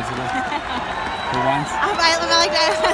Elizabeth. for once. I, I like that.